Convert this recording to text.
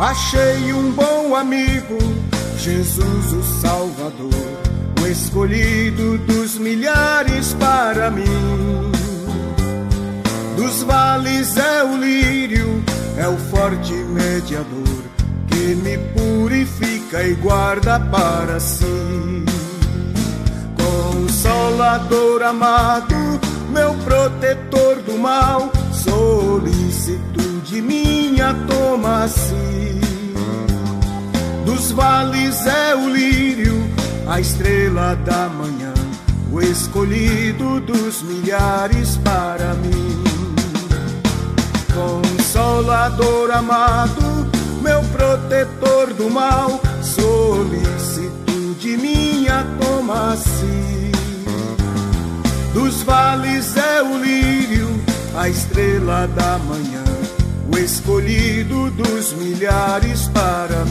Achei um bom amigo, Jesus o Salvador, o escolhido dos milhares para mim. Dos vales é o lírio, é o forte mediador que me purifica e guarda para si. Consolador amado, meu protetor do mal, solicitude minha toma-se. Dos vales é o lírio, a estrela da manhã, o escolhido dos milhares para mim. Consolador amado, meu protetor do mal, solicitude minha toma-se. Dos vales é o lírio, a estrela da manhã, o escolhido dos milhares para